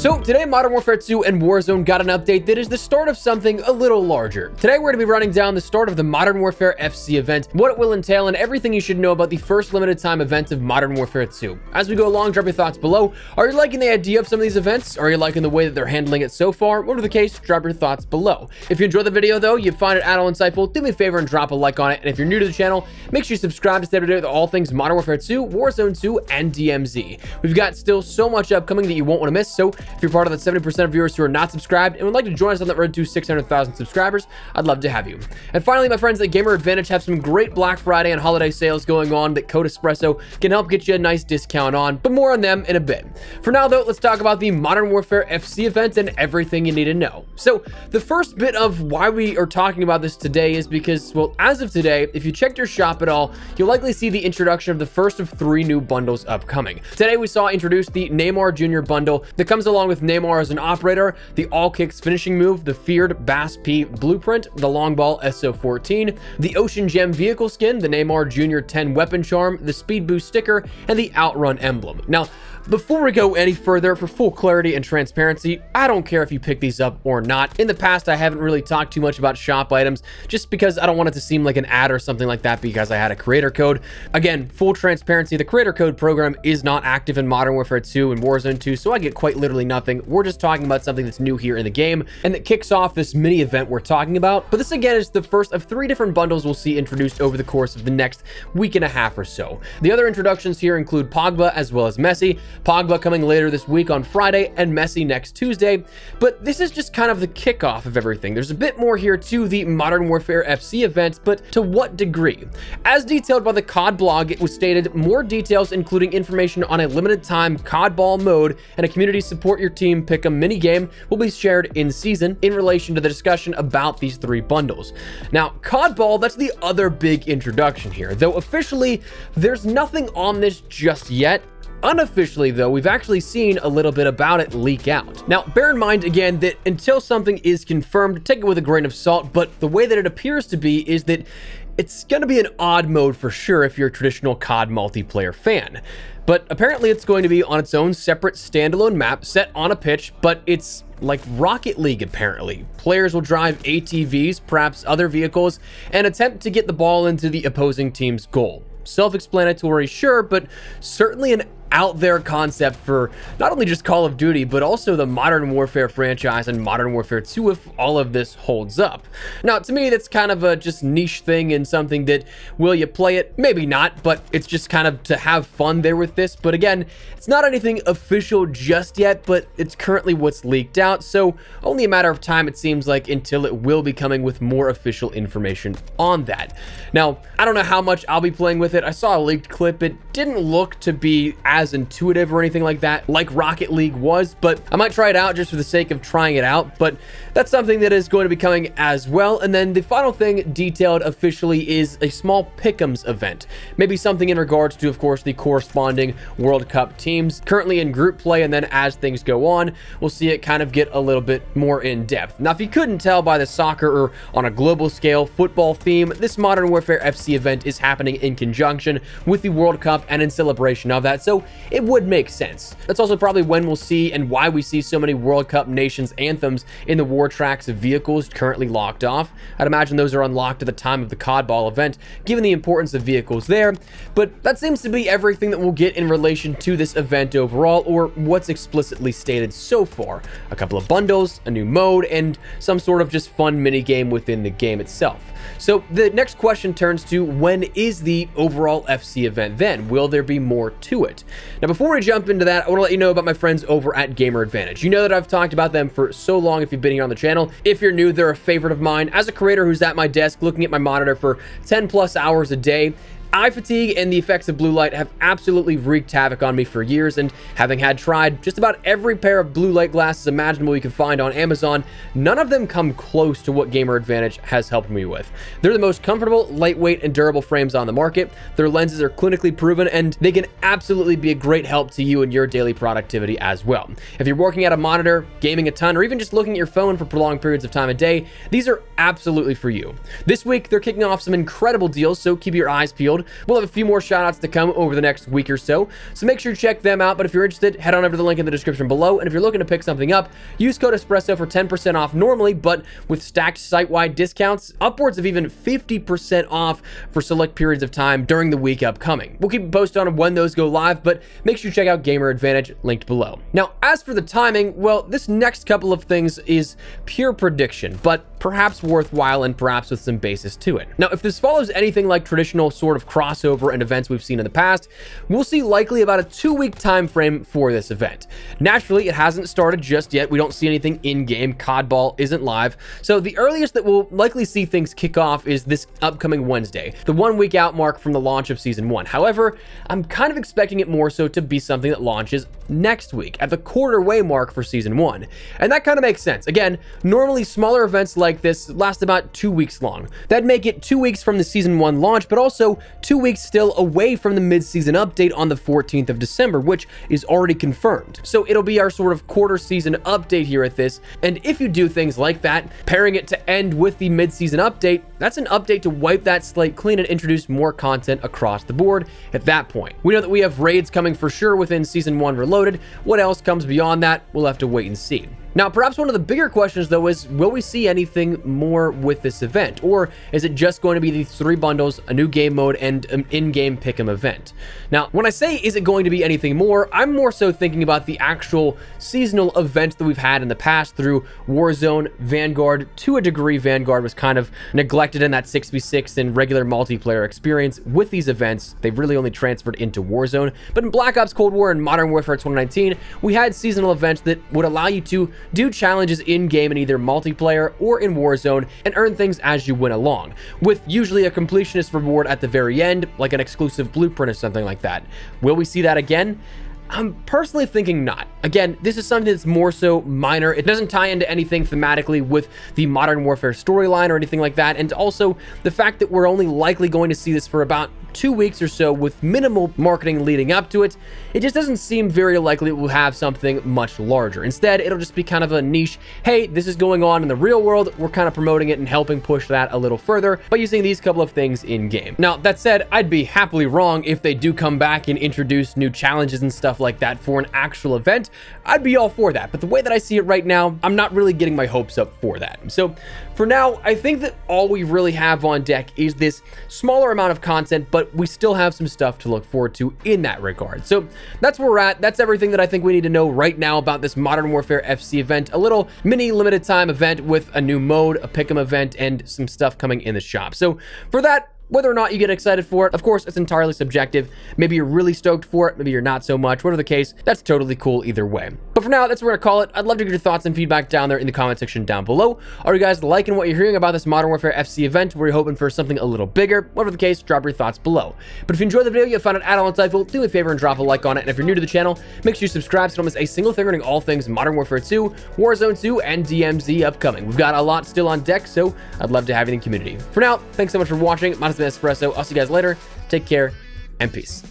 So today Modern Warfare 2 and Warzone got an update that is the start of something a little larger. Today we're going to be running down the start of the Modern Warfare FC event, what it will entail, and everything you should know about the first limited time event of Modern Warfare 2. As we go along, drop your thoughts below. Are you liking the idea of some of these events? Are you liking the way that they're handling it so far? Whatever the case, drop your thoughts below. If you enjoyed the video though, you find it at all insightful, do me a favor and drop a like on it. And if you're new to the channel, make sure you subscribe to stay up to date with all things Modern Warfare 2, Warzone 2, and DMZ. We've got still so much upcoming that you won't want to miss, so if you're part of that 70% of viewers who are not subscribed and would like to join us on that road to 600,000 subscribers, I'd love to have you. And finally, my friends at Gamer Advantage have some great Black Friday and holiday sales going on that Code Espresso can help get you a nice discount on, but more on them in a bit. For now, though, let's talk about the Modern Warfare FC event and everything you need to know. So, the first bit of why we are talking about this today is because, well, as of today, if you checked your shop at all, you'll likely see the introduction of the first of three new bundles upcoming. Today, we saw introduced the Neymar Jr. bundle that comes along with Neymar as an operator, the all kicks finishing move, the feared BAS-P blueprint, the long ball SO14, the Ocean Gem vehicle skin, the Neymar Jr. 10 weapon charm, the speed boost sticker, and the outrun emblem. Now, before we go any further, for full clarity and transparency, I don't care if you pick these up or not. In the past, I haven't really talked too much about shop items just because I don't want it to seem like an ad or something like that because I had a creator code. Again, full transparency, the creator code program is not active in Modern Warfare 2 and Warzone 2, so I get quite literally nothing. We're just talking about something that's new here in the game and that kicks off this mini event we're talking about. But this again is the first of three different bundles we'll see introduced over the course of the next week and a half or so. The other introductions here include Pogba as well as Messi. Pogba coming later this week on Friday and Messi next Tuesday. But this is just kind of the kickoff of everything. There's a bit more here to the Modern Warfare FC event, but to what degree? As detailed by the COD blog, it was stated more details including information on a limited time COD ball mode and a community support your team pick a mini game will be shared in season in relation to the discussion about these three bundles. Now, COD ball, that's the other big introduction here, though officially there's nothing on this just yet. Unofficially, though, we've actually seen a little bit about it leak out. Now, bear in mind, again, that until something is confirmed, take it with a grain of salt, but the way that it appears to be is that it's going to be an odd mode for sure if you're a traditional COD multiplayer fan. But apparently it's going to be on its own separate standalone map set on a pitch, but it's like Rocket League apparently. Players will drive ATVs, perhaps other vehicles, and attempt to get the ball into the opposing team's goal. Self-explanatory, sure, but certainly an out there concept for not only just Call of Duty, but also the Modern Warfare franchise and Modern Warfare 2 if all of this holds up. Now, to me, that's kind of a just niche thing and something that, will you play it? Maybe not, but it's just kind of to have fun there with this. But again, it's not anything official just yet, but it's currently what's leaked out, so only a matter of time, it seems like, until it will be coming with more official information on that. Now, I don't know how much I'll be playing with it. I saw a leaked clip. It didn't look to be as as intuitive or anything like that, like Rocket League was, but I might try it out just for the sake of trying it out. But that's something that is going to be coming as well. And then the final thing detailed officially is a small pick'ems event. Maybe something in regards to, of course, the corresponding World Cup teams currently in group play. And then as things go on, we'll see it kind of get a little bit more in depth. Now, if you couldn't tell by the soccer or on a global scale football theme, this Modern Warfare FC event is happening in conjunction with the World Cup and in celebration of that. So it would make sense. That's also probably when we'll see and why we see so many World Cup nations anthems in the War Tracks of vehicles currently locked off. I'd imagine those are unlocked at the time of the COD Ball event, given the importance of vehicles there, but that seems to be everything that we'll get in relation to this event overall, or what's explicitly stated so far. A couple of bundles, a new mode, and some sort of just fun mini game within the game itself. So the next question turns to when is the overall FC event then? Will there be more to it? Now, before we jump into that, I want to let you know about my friends over at Gamer Advantage. You know that I've talked about them for so long if you've been here on the channel. If you're new, they're a favorite of mine. As a creator who's at my desk looking at my monitor for 10 plus hours a day, Eye fatigue and the effects of blue light have absolutely wreaked havoc on me for years, and having had tried just about every pair of blue light glasses imaginable you can find on Amazon, none of them come close to what Gamer Advantage has helped me with. They're the most comfortable, lightweight, and durable frames on the market. Their lenses are clinically proven, and they can absolutely be a great help to you in your daily productivity as well. If you're working at a monitor, gaming a ton, or even just looking at your phone for prolonged periods of time a day, these are absolutely for you. This week, they're kicking off some incredible deals, so keep your eyes peeled We'll have a few more shoutouts to come over the next week or so, so make sure to check them out. But if you're interested, head on over to the link in the description below. And if you're looking to pick something up, use code Espresso for 10% off normally, but with stacked site-wide discounts, upwards of even 50% off for select periods of time during the week upcoming. We'll keep you posted on when those go live, but make sure you check out Gamer Advantage linked below. Now, as for the timing, well, this next couple of things is pure prediction, but perhaps worthwhile and perhaps with some basis to it. Now, if this follows anything like traditional sort of crossover and events we've seen in the past, we'll see likely about a two-week time frame for this event. Naturally, it hasn't started just yet. We don't see anything in-game. CODBall isn't live. So the earliest that we'll likely see things kick off is this upcoming Wednesday, the one week out mark from the launch of Season 1. However, I'm kind of expecting it more so to be something that launches next week at the quarter way mark for Season 1. And that kind of makes sense. Again, normally smaller events like this last about two weeks long. That'd make it two weeks from the season one launch, but also two weeks still away from the mid-season update on the 14th of December, which is already confirmed. So it'll be our sort of quarter season update here at this. And if you do things like that, pairing it to end with the mid-season update, that's an update to wipe that slate clean and introduce more content across the board at that point. We know that we have raids coming for sure within season one reloaded. What else comes beyond that, we'll have to wait and see. Now, perhaps one of the bigger questions, though, is will we see anything more with this event? Or is it just going to be these three bundles, a new game mode, and an in-game pick'em event? Now, when I say is it going to be anything more, I'm more so thinking about the actual seasonal events that we've had in the past through Warzone, Vanguard. To a degree, Vanguard was kind of neglected in that 6v6 and regular multiplayer experience. With these events, they've really only transferred into Warzone. But in Black Ops Cold War and Modern Warfare 2019, we had seasonal events that would allow you to do challenges in-game in either multiplayer or in Warzone and earn things as you went along, with usually a completionist reward at the very end, like an exclusive blueprint or something like that. Will we see that again? I'm personally thinking not. Again, this is something that's more so minor. It doesn't tie into anything thematically with the Modern Warfare storyline or anything like that. And also the fact that we're only likely going to see this for about two weeks or so with minimal marketing leading up to it, it just doesn't seem very likely it will have something much larger. Instead, it'll just be kind of a niche, hey, this is going on in the real world, we're kind of promoting it and helping push that a little further by using these couple of things in-game. Now, that said, I'd be happily wrong if they do come back and introduce new challenges and stuff like that for an actual event. I'd be all for that, but the way that I see it right now, I'm not really getting my hopes up for that. So for now, I think that all we really have on deck is this smaller amount of content, but we still have some stuff to look forward to in that regard. So that's where we're at. That's everything that I think we need to know right now about this Modern Warfare FC event. A little mini limited time event with a new mode, a pick'em event, and some stuff coming in the shop. So for that, whether or not you get excited for it, of course, it's entirely subjective. Maybe you're really stoked for it, maybe you're not so much. Whatever the case, that's totally cool either way. But for now, that's we're gonna call it. I'd love to get your thoughts and feedback down there in the comment section down below. Are you guys liking what you're hearing about this Modern Warfare FC event? Were you hoping for something a little bigger? Whatever the case, drop your thoughts below. But if you enjoyed the video, you found it at all insightful, do me a favor and drop a like on it. And if you're new to the channel, make sure you subscribe so you don't miss a single thing regarding all things Modern Warfare 2, Warzone 2, and DMZ upcoming. We've got a lot still on deck, so I'd love to have you in the community. For now, thanks so much for watching. Espresso. I'll see you guys later. Take care and peace.